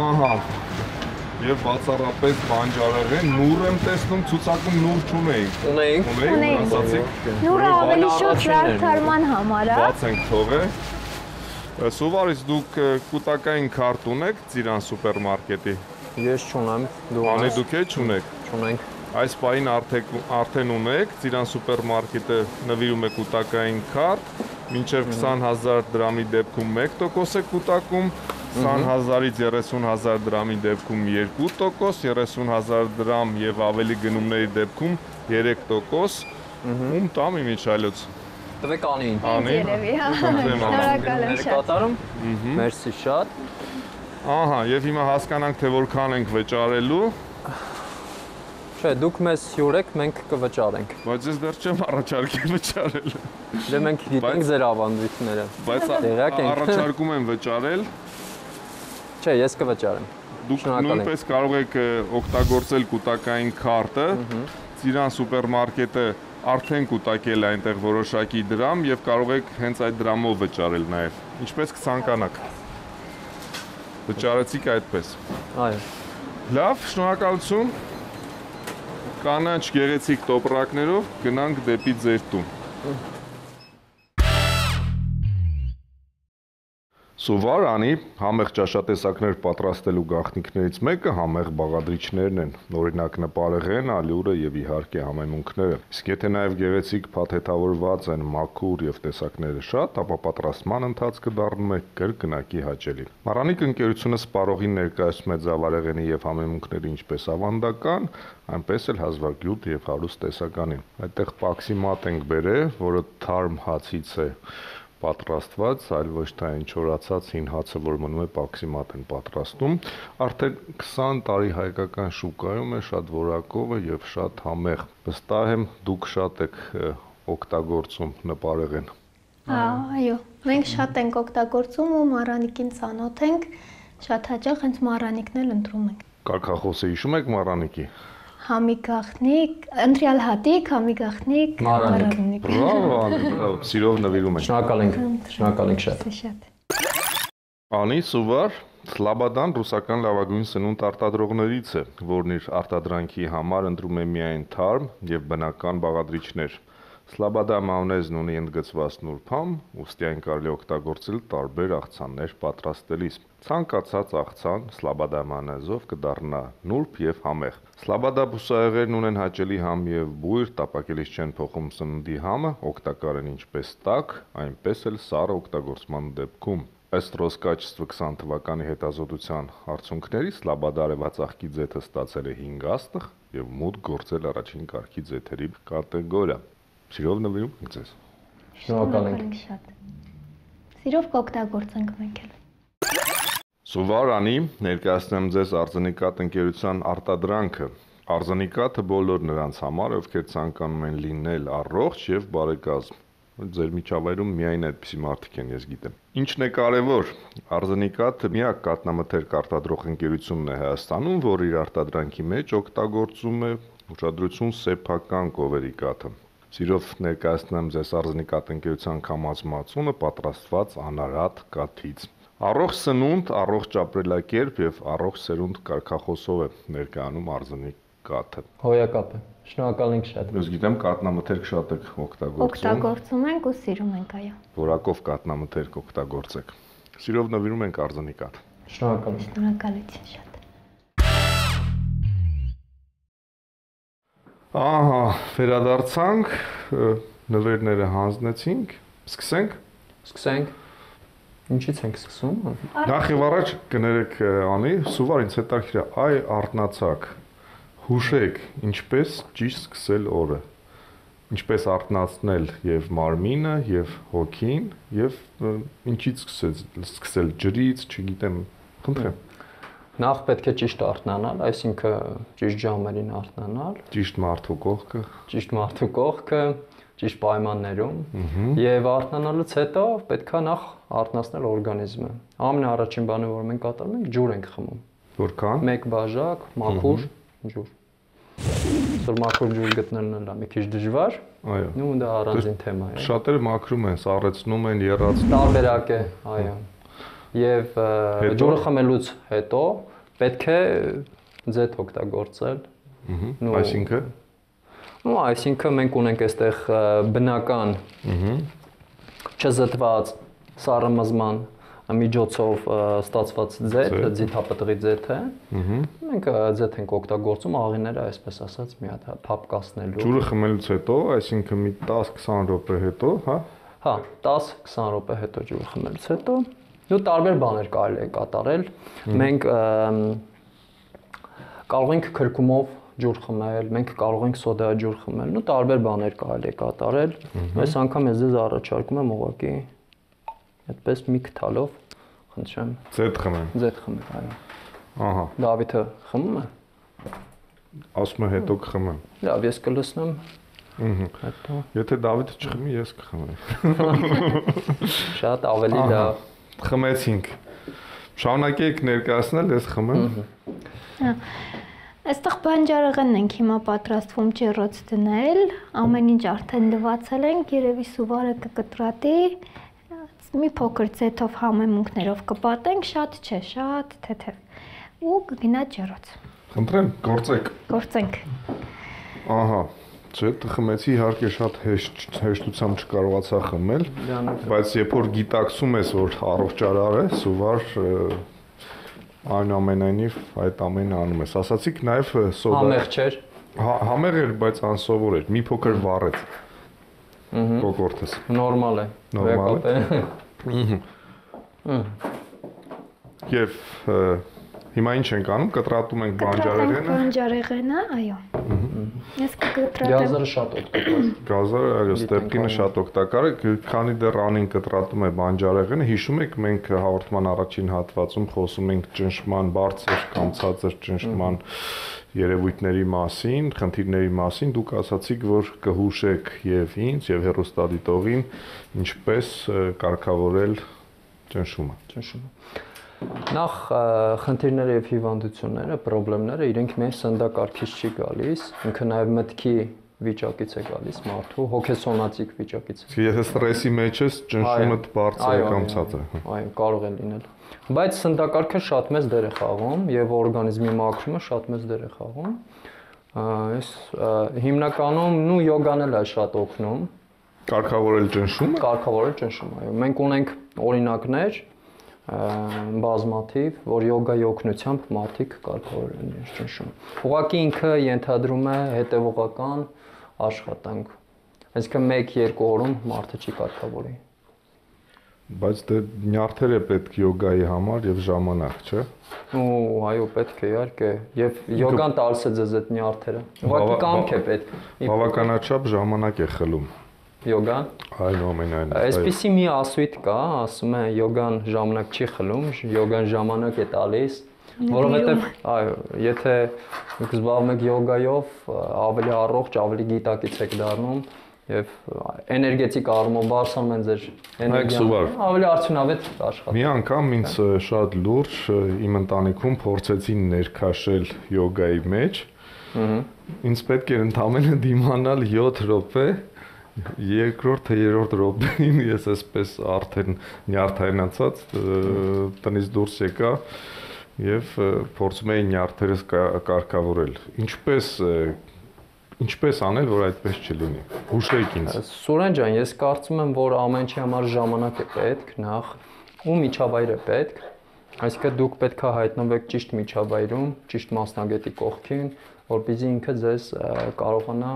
Ահա եւ բացառապես բանջարեղեն նուր եմ տեսնում ցուցակում նուր չունեինք ունեինք ունեինք ասացիք նուրը ավելի շուտ զարդարման համար հա? է բացենք թողը Սուվարից դուք կուտակային քարտ ունեք Ծիրան սուպերմարկետի։ Ես չունեմ, դու ունես։ Անի դուք է չունեք։ Չունենք։ Այս պահին արդեն արդեն ունեք Ծիրան սուպերմարկետը նվիրում է կուտակային քարտ, մինչև 20000 դրամի դեպքում 1% է կուտակում, 20000-ից 30000 դրամի դեպքում 2%, 30000 դրամ եւ ավելի գնումների դեպքում 3%։ Ում տամ իմիջայլոց։ Տվեք անին։ Անի։ Երևի, հա։ Խնդրեմ, անի։ Շնորհակալ եմ շատ։ կատարում։ Մերսի շատ։ Ահա, եւ հիմա հասկանանք թե որքան ենք վճարելու, Չէ, դուք մեզ հյուրեք, մենք կվճարենք։ բայց ես դեռ չեմ առաջարկել վճարել։ Դե մենք գիտենք ձեր ավանդույթները։ Բայց առաջարկում եմ վճարել։ Չէ, ես կվճարեմ։ Դուք նույնպես կարող եք օգտագործել կൂട്ടակային քարտը, Ծիրան սուպերմարկետը արդեն կուտակել այնտեղ որոշակի դրամ եւ կարող եք հենց այդ դրամով վճարել նաեւ ինչպես կցանկանաք վճարեցիք այդպես այո լավ շնորհակալություն կանաչ գեղեցիկ տոպրակներով գնանք դեպի ձեր տուն Սուվարանի համեղ ճաշատեսակներ պատրաստելու գաղտնիքներից մեկը համեղ բաղադրիչներն են, օրինակ նպարեղեն, ալյուրը եւ իհարկե համեմունքները։ Իսկ եթե նաեւ գեղեցիկ փաթեթավորված են մաքուր եւ տեսակները շատ, ապա պատրաստման ընթացքը դառնում է կրկնակի հաճելի։ Մարանիկ ընկերությունը սպառողին ներկայացնում է ձավարեղենի եւ համեմունքների ինչպես ավանդական, այնպես էլ հազվագյուտ եւ հարուստ տեսականին։ Այդտեղ պաքսիմատ ենք բերել, որը թարմ հացից է պատրաստված, այլ ոչ թե այն չորացած հին հացը, որ մնում է պաքսիմատ են պատրաստում, արդեն 20 տարի հայկական շուկայում է շատ որակով է եւ շատ համեղ։ Վստահ եմ դուք շատ եք օգտագործում նպարեղեն։ այո։ Մենք շատ ենք օգտագործում ու մառանիկին ծանոթ ենք։ Շատ հաճախ հենց մառանիկն էլ ընտրում ենք։ Կարկախոսը հիշում եք Մարանիկի։ Համի գախնիկ, ընտրյալ հատիկ, համի գախնիկ, Մառանիկ։ Բրավո, սիրով նվիրում ենք։ Շնորհակալ ենք։ Շնորհակալ ենք շատ։ Շատ։ Անի Սուվար Սլաբադան ռուսական լավագույն սնունդ արտադրողներից է, որն իր արտադրանքի համար ընտրում է միայն թարմ եւ բնական բաղադրիչներ։ Սլաբադա մայոնեզն ունի ընդգծված նուրբամ, ուստի այն կարելի օգտագործել տարբեր աղցաններ պատրաստելիս։ Ցանկացած աղցան սլաբադա մայոնեզով կդառնա նուրբ եւ համեղ։ Սլաբադա բուսաեղերն ունեն հաճելի համ եւ բույր, տապակելիս չեն փոխում սննդի համը, օգտակար են ինչպես տաք, այնպես էլ սառը օգտագործման դեպքում։ Ըստ Ռոսկաչստվը 20 թվականի հետազոտության արդյունքների Սլաբադա արևածաղկի ձեթը ստացել է 5 աստղ եւ մուտք գործել առաջին կարգի ձեթերի կատեգորիա։ Սիրով նվիրում ենք ձեզ։ Շնորհակալ ենք։ շատ։ Սիրով կօգտագործենք մենք էլ։ Սուվարանի ներկայացնեմ ձեզ Արզենիկատ ընկերության արտադրանքը։ Արզենիկատը բոլոր նրանց համար, ովքեր ցանկանում են լինել առողջ եւ բարեկազմ։ Ձեր միջավայրում միայն այդպիսի մարդիկ են, ես գիտեմ։ Ինչն է կարևոր, Արզենիկատը միակ կատնամթերք արտադրող ընկերությունն է Հայաստանում, որ իր արտադրանքի մեջ օգտագործում է ուշադրություն սեփական կովերի կաթը։ Սիրով ներկայացնեմ ձեզ Արզենիկատ ընկերության կամացմացունը պատրաստված անարատ կաթից։ Առողջ սնունդ, առողջ ապրելակերպ եւ առողջ սերունդ կարգախոսով է ներկայանում Արզենիկ կաթը։ Հոյակապ է։ Շնորհակալ ենք շատ։ Ես գիտեմ կատնամթերք շատ եք օգտագործում, Օգտագործում ենք ու սիրում ենք, այո։ որակով կատնամթերք օգտագործեք։ Սիրով նվիրում ենք Արզենիկ կաթ։ Շնորհակալ Շնորհակալություն շատ։ Ահա, վերադարձանք, նվերները հանձնեցինք, սկսենք։ Սկսենք։ Ինչից ենք սկսում։ Նախ եւ առաջ կներեք անի, սուվար ինձ հետաքրքիր է, այ արտնացակ։ Հուշեք, ինչպես ճիշտ սկսել օրը։ Ինչպես արտնացնել եւ մարմինը, եւ հոգին, եւ ինչից սկսել, սկսել ջրից, չգիտեմ, խնդրեմ։ Նախ պետք է ճիշտ արթնանալ, այսինքն ճիշտ ժամերին արթնանալ, Ճիշտ մարդու կողքը։ ճիշտ մարդու կողքը, ճիշտ պայմաններում եւ արթնանալուց հետո պետքա նախ արթնացնել օրգանիզմը։ Ամենաառաջին բանը, որ մենք կատարում ենք, ջուր ենք խմում։ Որքան։ Մեկ բաժակ մաքուր ջուր։ Սոր մաքուր ջուր գտնելն էլ է մի քիչ դժվար, Այո։ ու դա առանձին թեմա է։ Շատերը մաքրում են, սառեցնում են, երած Տարբերակ է, այո։ Եվ ջուրը խմելուց հետո պետք է ձեթ օգտագործել։ նու- Այսինքն, Ու այսինքն մենք ունենք այստեղ բնական չզտված սառըմզման միջոցով ստացված ձեթ, ձիթապտղի ձեթ է։ Մենք ձեթ ենք օգտագործում աղիները, այսպես ասած, մի հատ փափ կասնելու։ ջուրը խմելուց հետո, այսինքն մի 10-20 րոպե հետո, հա, Հա, 10-20 րոպե հետո ջուր խմելուց հետո ու տարբեր բաներ կարելի է կատարել։ Մենք կարող ենք քրկումով ջուր խմել, մենք կարող ենք սոդա ջուր խմել, ու տարբեր բաներ կարելի է կատարել։ Այս անգամ ես ձեզ առաջարկում եմ ուղղակի այդպես մի քթալով խնդրեմ ձեթ խմեմ։ ձեթ խմել, այո։ Ահա, Դավիթը խմում է։ ասում եմ հետո կխմեմ։ Լավ, ես կլսնեմ Ահա։ Եթե Դավիթը չխմի, ես կխմեմ։ շատ ավելի լավ։ Խմեցինք։ Շարունակեք ներկայացնել, ես խմեմ։ Այստեղ բանջարեղենն ենք հիմա պատրաստվում ջեռոց դնել, ամեն ինչ արդեն լվացել ենք, երևի սուվարը կկտրատի, մի փոքր ձեթով համեմունքներով կպատենք, շատ չէ, շատ թեթև։ Ու կգնա ջեռոց։ Խնդրեմ, գործեք։ Գործենք։ Ահա, չէ, խմեցի իհարկե շատ հեշտ հեշտությամբ չկարողացա խմել, բայց երբ որ գիտակցում ես, որ առողջարար է, սուվար այնուամենայնիվ այդ ամենը անում ես։ Ասացիք նաև սոդա Համեղ չէր։ հա- համեղ էր, բայց անսովոր էր։ Մի փոքր վառեց։ Ահա։ Կոկորտես։ Նորմալ է։ Նորմալ է։ է։ Եվ հիմա ինչ ենք անում, կտրատում ենք բանջարեղենը, Բանջարեղենը, այո։ Ես կկտրատեմ։ Գազերը շատ օգտակար։ գազը, այո, ստեպկինը շատ օգտակար է, քանի դեռ անին կտրատում է բանջարեղենը, հիշում եք մենք հաղորդման առաջին հատվածում խոսում ենք ճնշման բարձր կամ ցածր ճնշման երևույթների մասին, խնդիրների մասին, դուք ասացիք, որ կհուշեք եւ ինձ եւ հերոստատիտողին ինչպես կարգավորել ճնշումը։ Ճնշումը։ Նախ խնդիրները եւ հիվանդությունները, խնդիրները իրենք միայն սնդակարգից չի գալիս, ինքը նաեւ մտքի վիճակից է գալիս մարդու, հոգեսոնացիկ վիճակից։ Եթե ստրեսի մեջ ես, ճնշումը բարձր կամ ցածր է։ Այո, կարող է լինել։ Բայց սնդակարգը շատ մեծ դեր է խաղում եւ օրգանիզմի մաքրումը շատ մեծ դեր է խաղում։ Այս հիմնականում նու յոգան էլ է շատ օգնում Կարգավորել ճնշումը։ Կարգավորել ճնշումը, այո։ Մենք ունենք օրինակներ բազմաթիվ, որ յոգայի օգնությամբ մարդիկ կարգավորել են իրենց ճնշումը։ Ուղղակի ինքը ենթադրում է հետևողական աշխատանք։ Այսինքն 1-2 օրում մարդը չի կարգավորի։ Բայց դե նյարդեր է պետք յոգայի համար եւ ժամանակ, չէ՞։ Ու այո, պետք է իհարկե։ Եվ յոգան տալիս է ձեզ այդ նյարդերը։ Ուղղակի կամք է պետք։ Բավականաչափ ժամանակ է խլում Յոգան։ Այնուամենայնիվ։ Այսպիսի մի ասույթ կա, ասում է յոգան ժամանակ չի խլում, յոգան ժամանակ է տալիս, որովհետև այո, եթե դուք զբաղվում եք յոգայով, ավելի առողջ, ավելի գիտակից եք դառնում եւ էներգետիկ առումով բարձրանում են ձեր էներգիան։ Ավելի արդյունավետ աշխատում։ Մի անգամ ինձ շատ լուրջ իմ ընտանիքում փորձեցին ներքաշել յոգայի մեջ։ Ահա։ Ինձ պետք էր ընդամենը դիմանալ 7 րոպե երկրորդ թե երրորդ րոպեին ես այսպես արդեն նյարդայնացած տնից դուրս եկա եւ փորձում էի նյարդերս կարգավորել։ Ինչպես ինչպես անել, որ այդպես չլինի։ Հուշեք ինձ։ Սուրեն ջան, ես կարծում եմ, որ ամեն ինչի համար ժամանակ է պետք, նախ ու միջավայր է պետք։ Այսինքն դուք պետքա հայտնվեք ճիշտ միջավայրում, ճիշտ մասնագետի կողքին, որպեսզի ինքը ձեզ կարողանա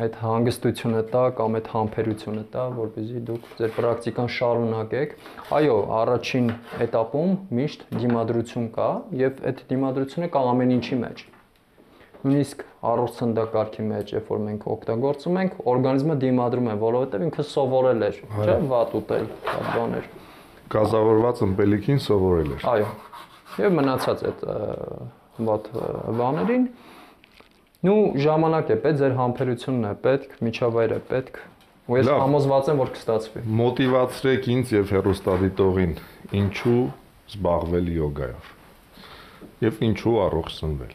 այդ հանգստությունը տա կամ այդ համբերությունը տա, որպեսզի դուք ձեր պրակտիկան շարունակեք։ Այո, առաջին этаպում միշտ դիմադրություն կա եւ այդ դիմադրությունը կա ամեն ինչի մեջ։ Նույնիսկ առողջնդակարգի մեջ, երբ որ մենք օգտագործում ենք, օրգանիզմը դիմադրում է, որովհետեւ ինքը սովորել է, չէ՞, վատ ուտել, այդ բաներ։ Գազավորված ըմպելիքին սովորել է։ Այո։ Եվ մնացած այդ վատ բաներին, Նու ժամանակ է պետք, ձեր համբերությունն է պետք, միջավայր է պետք։ Ու ես համոզված եմ, որ կստացվի։ Մոտիվացրեք ինձ եւ հերոստատիտողին ինչու զբաղվել յոգայով։ Եվ ինչու առողջ սնվել։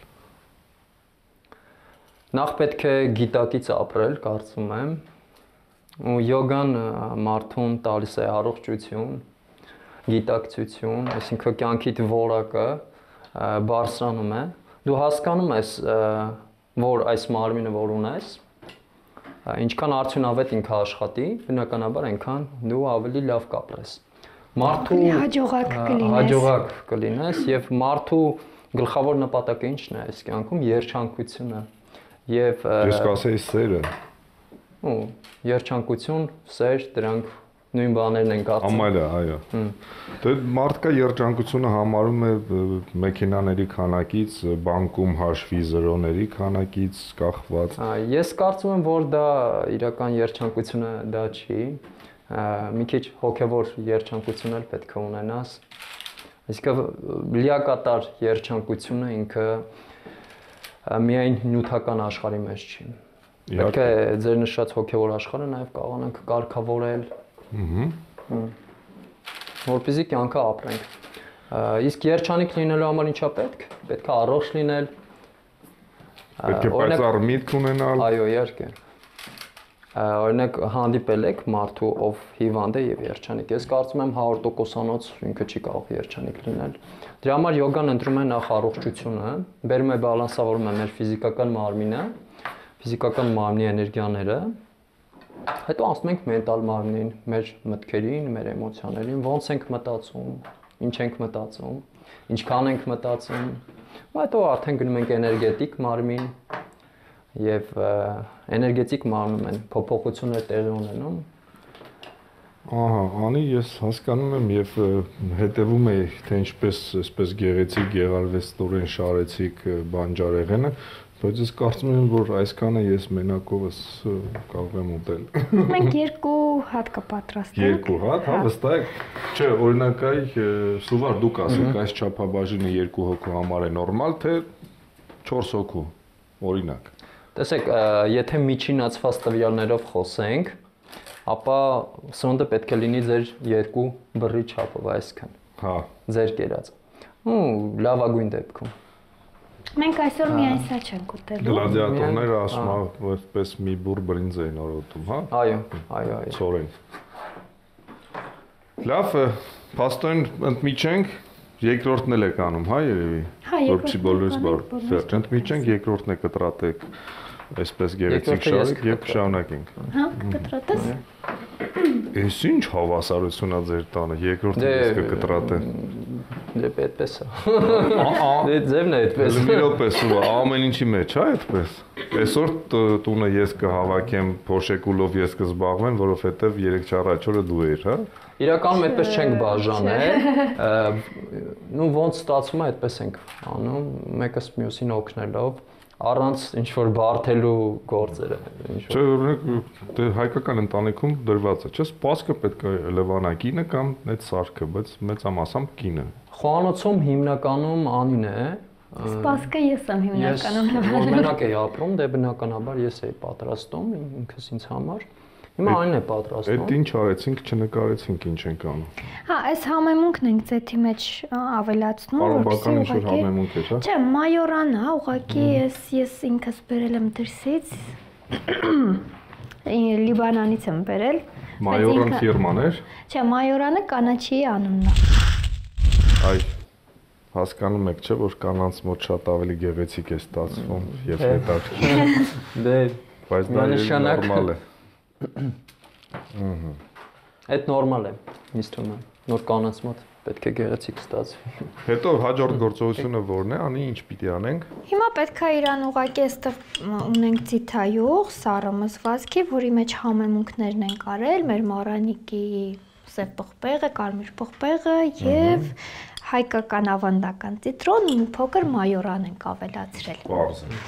Նախ պետք է գիտակից ապրել, կարծում եմ։ Ու յոգան մարդուն տալիս է առողջություն, գիտակցություն, այսինքն կյանքիդ որակը բարձրանում է։ Դու հասկանում ես որ այս մարմինը որ ունես, ինչքան արդյունավետ ինքը աշխատի, բնականաբար այնքան դու ավելի լավ կապրես։ Մարդու հաջողակ կլինես։ Հաջողակ կլինես եւ մարդու գլխավոր նպատակը ի՞նչն է այս կյանքում՝ երջանկությունը։ Եվ Ես կասեի սերը։ Ու երջանկություն, սեր, դրանք նույն բաներն են կարծում։ Համարը, այո։ Դե մարդկա երջանկությունը համարում է մեքենաների քանակից, բանկում հաշվի զրոների քանակից կախված։ Ես կարծում եմ, որ դա իրական երջանկությունը դա չի։ Մի քիչ հոգևոր երջանկություն էլ պետք է ունենաս։ Այսինքն լիակատար երջանկությունը ինքը միայն նյութական աշխարհի մեջ չի։ Պետք է ձեր նշած հոգևոր աշխարհը նաև կարողանանք կարգավորել, Ահա։ Որպեսզի կյանքը ապրենք։ Իսկ երջանիկ լինելու համար ինչա պետք։ Պետք է առողջ լինել։ Պետք է պայծառ միտք ունենալ։ Այո, իհարկե։ Օրինակ հանդիպել եք մարդու, ով հիվանդ է եւ երջանիկ։ Ես կարծում եմ 100%-անոց ինքը չի կարող երջանիկ լինել։ Դրա համար յոգան ընտրում է նախ առողջությունը, բերում է բալանսավորում է մեր ֆիզիկական մարմինը, ֆիզիկական մարմնի էներգիաները, Հետո անցնում ենք մենտալ մարմնին, մեր մտքերին, մեր էմոցիաներին, ոնց ենք մտածում, ինչ ենք մտածում, ինչքան ենք մտածում։ Ու հետո արդեն գնում ենք էներգետիկ մարմին եւ էներգետիկ մարմնում են փոփոխություններ տեղի ունենում։ Ահա, անի ես հասկանում եմ եւ հետեւում եի թե ինչպես այսպես գեղեցիկ գեղարվեստորեն շարեցիք բանջարեղենը, Բայց ես կարծում եմ, որ այսքանը ես մենակովս կարող եմ ուտել։ Մենք երկու հատ կպատրաստենք։ Երկու հատ, հա, վստահ եք։ Չէ, օրինակայ Սուվար դուք ասեք, այս չափաբաժինը երկու հոգու համար է նորմալ, թե 4 հոգու, օրինակ։ Տեսեք, եթե միջինացված տվյալներով խոսենք, ապա սնունդը պետք է լինի ձեր երկու բռի չափով այսքան։ Հա։ Ձեր կերած։ Ու լավագույն դեպքում Մենք այսօր միայն սա չենք ուտելու։ Գլադիատորները ասում են, որ այսպես մի բուր բրինձ էին օրոտում, հա։ Այո, այո, այո։ Ծորեն։ Լավ, փաստորեն ընդմիջենք երկրորդն էլ եք անում, հա երևի։ Հա, երկրորդը բոլորս բար։ Վերջ ընդմիջենք երկրորդն է կտրատեք այսպես գեղեցիկ շարք եւ կկտրատեմ։ կշարունակենք։ Հա, կտրատես։ Էս ինչ հավասարություն է ձեր տանը։ Երկրորդը Դե, ես կկտրատեմ։ Դե այդպես է։ Ահա, Դե ձևն է այդպես։ Մի րոպե սուվա, ամեն ինչի մեջ է այդպես։ Այսօր տունը ես կհավաքեմ փոշեկուլով ես կզբաղվեմ, որովհետեւ 3 4 օրը դու ես, հա։ Իրականում այդպես չենք բաժանել։ Ну ոնց ստացվում է այդպես ենք անում, մեկս մյուսին օգնելով առանց ինչ որ բարթելու գործերը, ինչ Չէ, օրինակ դե հայկական ընտանիքում դրված է, չէ՞, սպասքը պետք է լվանա կինը կամ այդ սարքը, բայց մեծամասամբ կինը։ Խոհանոցում հիմնականում անին է։ Սպասքը ես եմ Ես հիմնականում որ մենակ էի ապրում, դե բնականաբար ես էի պատրաստում ինքս ինձ համար։ Հիմա անին է Այդ պատրաստում։ ինչ արեցինք, չնկարեցինք ինչ ենք անում։ Հա, այս համեմունքն ենք ձեթի մեջ ավելացնում, Արաբական ինչ որ ուղղակի- համեմունք է, հա։ Չէ, մայորան է, ուղղակի ես ես ինքս բերել եմ դրսից։ Լիբանանից եմ բերել։ Մայորան ֆիրման էր։ Չէ, մայորանը կանաչի անունն է։ Այ հասկանում եք, չէ, որ կանանց մոտ շատ ավելի գեղեցիկ է ստացվում եւ Հե։ հետաքրքիր, Դե բայց դա նորմալ է։ այդ նորմալ է, ինձ թվում է։ Նոր կանանց մոտ պետք է գեղեցիկ ստացվի։ Հետո հաջորդ գործողությունը ո՞րն է, անի ինչ պիտի անենք։ Հիմա պետք է իրան ուղղակի այստեղ ունենք ցիթայող, սառը մզվածքի, որի մեջ համեմունքներն են կարել, մեր մառանիկի սև պղպեղը, կարմիր պղպեղը եւ հայկական ավանդական ցիտրոն ու փոքր մայորան ենք ավելացրել։ է։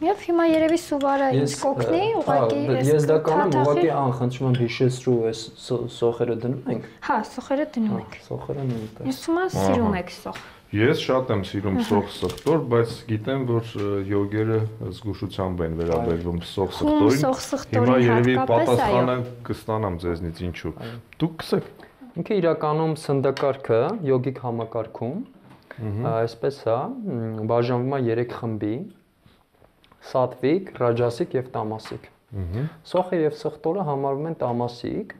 Եվ հիմա երևի սուվարը ինձ կօգնի, ուղղակի հա, այս ես դա կանեմ, ուղղակի անխնդրում եմ հիշեցրու այս սո- սոխերը դնում ենք։ Հա, սոխերը դնում ենք։ Սոխերը նույնպես։ Ես է սիրում եք սոխ։ Ես շատ եմ սիրում սող սխտոր, բայց գիտեմ, որ յոգերը զգուշությամբ են վերաբերվում սող Խում սխտորին։ Հիմա երևի պատասխանը կստանամ ձեզնից ինչու։ Դուք կսեք։ Ինքը իրականում սնդակարգը յոգիկ համակարգում այսպես է, բաժանվում է 3 խմբի՝ սատվիկ, ռաջասիկ եւ տամասիկ։ Սոխը եւ սխտորը համարվում են տամասիկ,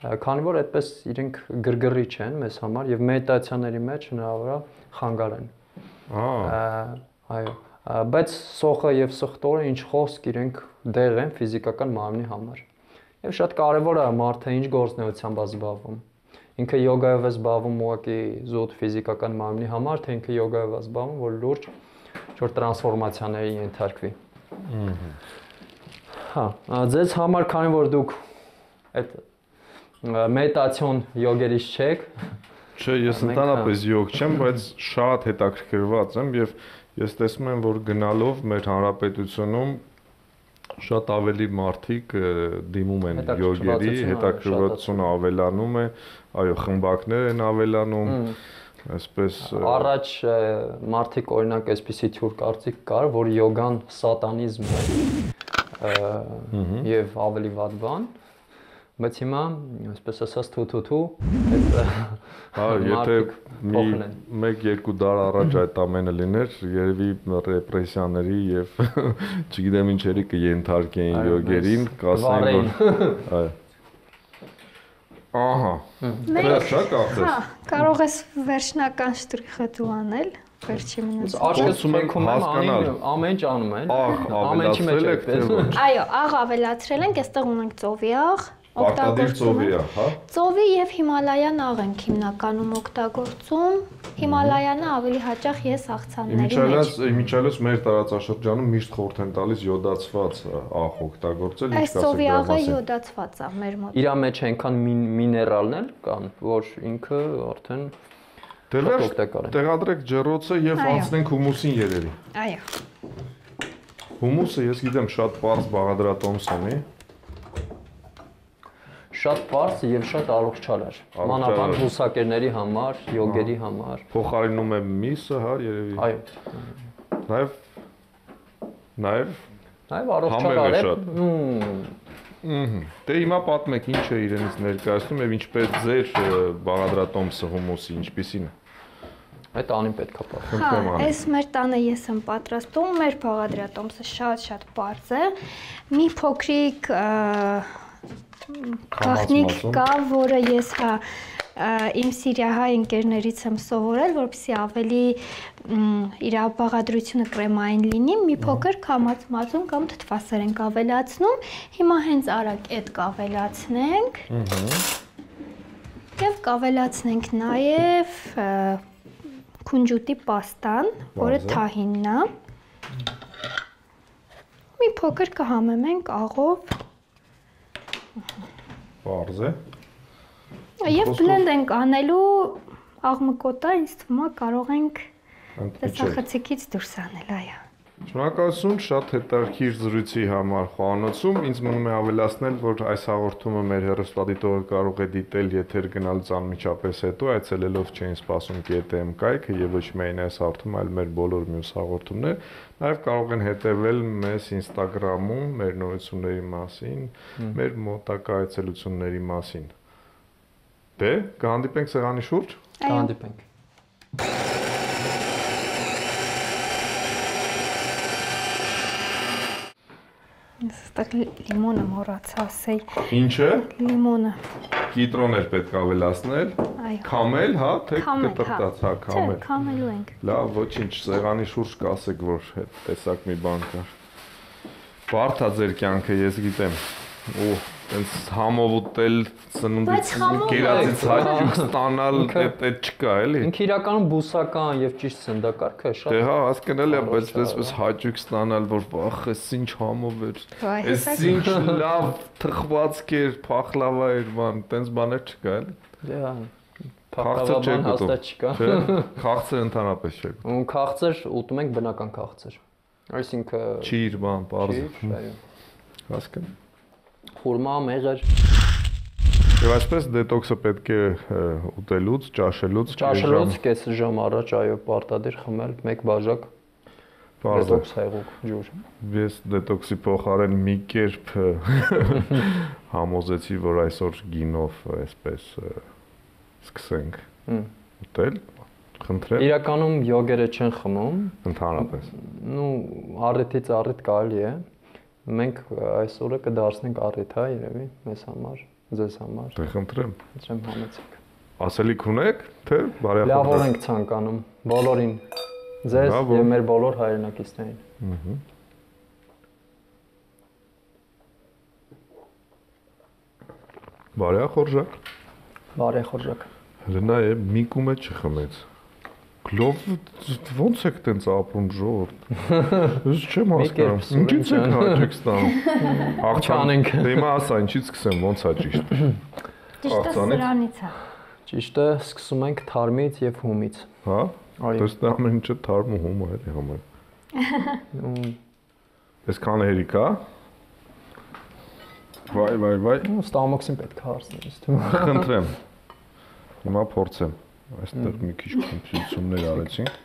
քանի որ այդպես իրենք գրգռիչ են մեզ համար եւ մեդիտացիաների մեջ հնարավոր է խանգարեն։ Ահա, Այո, բայց սոխը եւ սխտորը ինչ խոսք իրենք դեղ են ֆիզիկական մարմնի համար։ Եվ շատ կարեւոր է մարդը ինչ գործնեությամբ զբաղվում։ Ինքը յոգայով է զբաղվում ուղղակի զուտ ֆիզիկական մարմնի համար, թե ինքը յոգայով է զբաղվում, որ լուրջ որ տրանսֆորմացիաների ենթարկվի։ Հա, ձեզ համար քանի որ դուք այդ մեդիտացիոն յոգերից չեք, Չէ, ես ընդհանրապես յոգ չեմ, բայց շատ հետաքրքրված եմ եւ ես տեսնում եմ, որ գնալով մեր հանրապետությունում շատ ավելի մարդիկ դիմում են յոգերի, հետաքրքրվածությունը ավելանում է, այո, խմբակներ են ավելանում, այսպես Առաջ մարդիկ օրինակ այսպիսի թյուր կարծիք կար, որ յոգան սատանիզմ է եւ ավելի վատ բան, բայց հիմա այսպես ասած թութութու այդ Հա, եթե մի փոխել են։ 1-2 դար առաջ այդ ամենը լիներ, երևի ռեպրեսիաների եւ չգիտեմ ինչերի կենթարկեին Այո, յոգերին, կասեին որ այո։ Ահա։ չէ կարծես։ Հա, կարող ես վերջնական շտրիխը դու անել, վերջի եմ ցույցում եմ հասկանալ։ ամեն ինչ անում են։ ամեն ինչի մեջ եք ոչ։ Այո, աղ ավելացրել ենք, այստեղ ունենք ծովի աղ, Պարտադիր ծովի է, հա։ Ծովի եւ Հիմալայան աղ ենք հիմնականում օգտագործում։ Հիմալայանը ավելի հաճախ ես աղցանների մեջ։ իմիջիալս մեր տարածաշրջանում միշտ խորհուրդ են տալիս յոդացված աղ օգտագործել, ինչ Այս կասեք ծովի դրա աղը մասին։ յոդացված է մեր մոտ։ Իրա մեջ այնքան մին- միներալներ կան, որ ինքը արդեն Դե լավ, օգտակար է։ տեղադրեք ջեռոցը եւ անցնենք հումուսին երևի։ Այո։ Հումուսը ես գիտեմ շատ པարզ բաղադրատոմս ունի։ Շատ բարձ եւ շատ առողջարար։ Առողջարար։ Մանավանդ հուսակերների համար, յոգերի համար։ Փոխարինում է միսը, հա, երևի։ Այո, Նաեւ նաեւ Համեղ առողջարար է է։ Ահա։ Դե հիմա պատմեք ինչ է իրենից ներկայացնում եւ ինչպես ձեր բաղադրատոմսը հումուսի ինչպիսին է։ Այդ անին պետքա պա։ Հա, Խնդրեմ անի։ այս մեր տանը ես եմ պատրաստում, մեր բաղադրատոմսը շատ-շատ པարզ է։ Մի փոքրիկ մածուն։ կա, որը ես հա իմ սիրիահայ ընկերներից եմ սովորել, որպեսզի ավելի իր բաղադրությունը կրեմային լինի, մի փոքր քամած մածուն կամ թթվասեր ենք ավելացնում։ Հիմա հենց արագ այդ կավելացնենք։ Եվ կավելացնենք նաև քունջուտի պաստան, որը թահինն է։ Մի փոքր կհամեմենք աղով։ Պարզ է։ Եվ բլենդ ենք անելու աղմկոտա, ինձ թվում է կարող ենք տեսախցիկից դուրս անել, այո։ Շնորհակալություն շատ հետաքրքիր զրույցի համար խոհանոցում։ Ինձ մնում է ավելացնել, որ այս հաղորդումը մեր հեռուստադիտողը կարող է դիտել եթեր գնալուց անմիջապես հետո, այցելելով Chain սպասում GTM կայքը եւ ոչ միայն այս հաղորդումը, այլ մեր բոլոր մյուս հաղորդումներ։ Նաեւ կարող են հետեւել մեզ Instagram-ում մեր նորությունների մասին, մեր մոտակա այցելությունների մասին։ Դե, կհանդիպենք սեղանի շուրջ։ Կհանդիպենք։ Այստեղ լիմոնը մոռացա ասեի։ Ինչը։ Լիմոնը։ Կիտրոներ պետք ավելացնել։ Քամել, հա, թե կտրտած, հա, հա քամել։ Չէ, քամելու ենք։ Լավ, ոչինչ, սեղանի շուրջ կասեք, որ այդ տեսակ մի բան կա։ Բարդ է ձեր կյանքը, ես գիտեմ։ Ու այնց համով ուտել ծնունդից գերածից հաճույք ստանալ այդ այդ չկա էլի։ Ինքը իրականում բուսական եւ ճիշտ ցնդակարգը շատ։ Դե հա, հասկանալի է, բայց դեսպես հա։ հաճույք ստանալ, որ ախ, էս ինչ համով էր։ Էս ինչ լավ թխվածք էր, փախլավա էր, բան, տենց բաներ չկա էլի։ Դե հա։ Ուտում։ հաստատ չկա։ Չէ, քաղցր ընդհանրապես չեք։ Ու քաղցր ուտում ենք բնական քաղցր։ Այսինքն Չիր, բան, բարձ։ ճիշտ, այո։ Հասկան։ Խուրմա, մեղր, Եվ այսպես դետոքսը պետք է ուտելուց, ճաշելուց, ճաշելուց կես ժամ առաջ այո պարտադիր խմել մեկ բաժակ բարձր։ դետոքս հայղուկ ջուր։ Ես դետոքսի փոխարեն մի կերպ համոզեցի, որ այսօր գինով այսպես սկսենք ուտել։ Խնդրեմ, Իրականում յոգերը չեն խմում, ընդհանրապես։ նու առիթից առիթ կարելի է։ Մենք այսօրը կդարձնենք առիթ, հա, երևի, մեզ համար, ձեզ համար։ Դե խնդրեմ։ Չեմ համեցեք։ Ասելիք ունեք, թե բարյախորդ։ Լավով ենք ցանկանում բոլորին։ Ձեզ Լավ, եւ մեր բոլոր հայրենակիցներին։ Ահա։ Բարեխորժակ։ Է մի կում է չխմեց։ Գլով ո՞նց եք տենց ապրում ժողովուրդ։ Ես չեմ հասկանում։ Ինչից եք հաճեք ստանում։ Չանենք։ Դե Հիմա ասա, ինչից սկսեմ, ոնց է ճիշտ։ Ճիշտը սրանից է։ Ճիշտը սկսում ենք թարմից եւ հումից։ Հա։ Այո։ Դες դա ամեն ինչը թարմ ու հում է էլի համար։ ու Այսքան հերիք է։ Վայ, վայ, վայ։ ու ստամոքսին պետք է հարցնել, ըստ ում։ Խնդրեմ։ Հիմա փորձեմ։ Այստեղ մի քիչ կոմպոզիցիոններ արեցինք։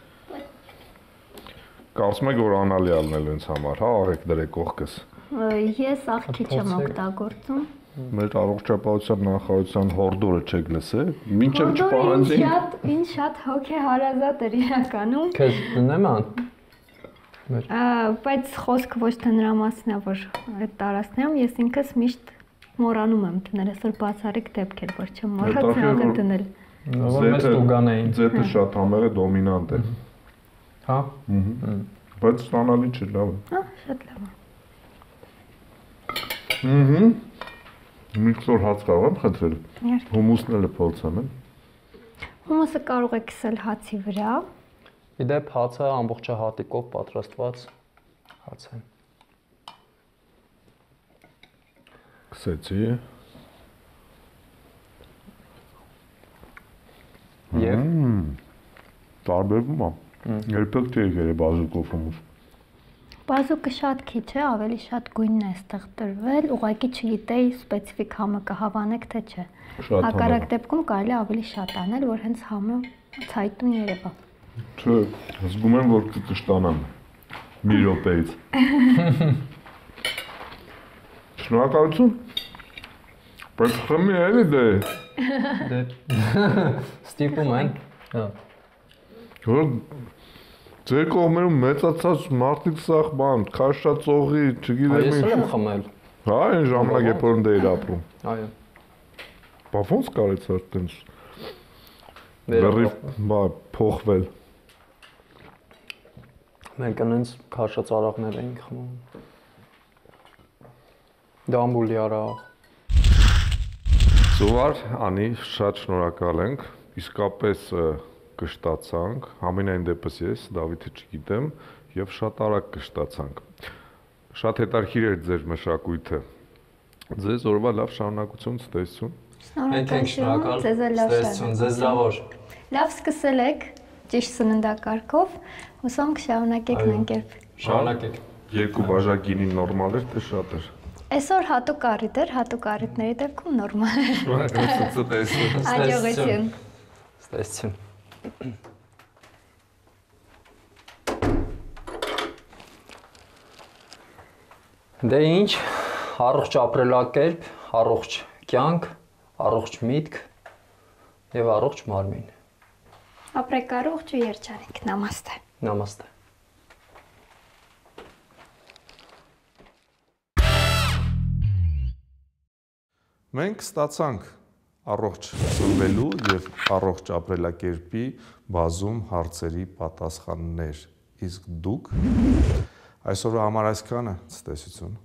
Կարծում եք որ անալիալն էլ ինձ համար, հա, աղեք դրեք կողքս։ Ես աղքիչ եմ Փորձեք։ օգտագործում։ Մեր առողջապահության նախարարության հորդորը չեք լսել։ Մինչև չպահանջեն։ շատ ինձ շատ հոգեհարազատ էր իրականում։ Քեզ դնեմ ան։ բայց խոսքը ոչ թե նրա մասն է, որ այդ տարածքներում ես ինքս միշտ մոռանում եմ դնել, այսօր բացառիկ դեպք էր, որ չեմ մոռացել որ- դնել։ Որ մեզ տուգան էին։ Ձետը շատ համեղ է դոմինանտ է։ Հա։ Բայց ստանալի չէ, լավ է։ Հա, շատ լավ։ է։ Ահա։ Միքսոր հաց կարող եմ խնդրել։ Հումուսն էլ փորձեմ, եմ։ Հումուսը կարող է քսել հացի վրա։ Իդեպ հացը ամբողջահատիկով պատրաստված հաց է։ Կսեցի։ Եվ տարբերվում է։ Երբեք չի եկել բազուկով հումուս։ Բազուկը շատ քիչ է, ավելի շատ գույնն է ստեղ տրվել, ուղղակի չգիտեի սպეციფիկ համը կհավանեք թե չէ։ Հակառակ դեպքում կարելի ավելի շատ անել, որ հենց համը ցայտուն երևա։ Չէ, զգում եմ որ կտշտանամ։ Մի րոպեից։ Շնորհակալություն։ Բայց խմի էլի դե։ Դե ստիպում են։ Հա։ Որ ձեր կողմերում մեծացած մարդիկ սախ բան, քաշածողի, չգիտեմ Ես էլ ինչ։ եմ խմել։ Հա, այն ժամանակ երբ որ ընդ էիր ապրում։ Այո։ Բա ո՞նց կարեց այդտենց։ Լրիվ բա փոխվել։ Մենք այնց քաշածարաղներ էինք խմում։ Դամբուլի արաղ։ Զուար, անի շատ շնորհակալ ենք։ Իսկապես կշտացանք, համենայն դեպս ես Դավիթը չգիտեմ եւ շատ արագ կշտացանք։ Շատ հետաքրքիր էր ձեր մշակույթը։ Ձեզ օրվա լավ շարունակություն, ցտեսություն։ Շնորհակալություն, ձեզ էլ լավ Ստեսություն, ձեզ լավ օր։ Լավ սկսել եք ճիշտ սննդակարգով, հուսամ կշարունակեք Այո։ նույն կերպ։ Շարունակեք։ Երկու բաժակինի նորմալ էր, թե շատ էր։ Այսօր հատուկ առիթ էր, հատուկ առիթների դեպքում նորմալ է։ Շնորհակալություն, ցտեսություն։ Հաջողություն։ Ստեսություն։ Դե ինչ, առողջ ապրելակերպ, առողջ կյանք, առողջ միտք եւ առողջ մարմին։ Ապրեք առողջ ու երջանիկ։ Նամաստե։ Նամաստե։ Մենք ստացանք առողջ սնվելու եւ առողջ ապրելակերպի բազում հարցերի պատասխաններ։ Իսկ դուք այսօրվա համար այսքանը ցտեսություն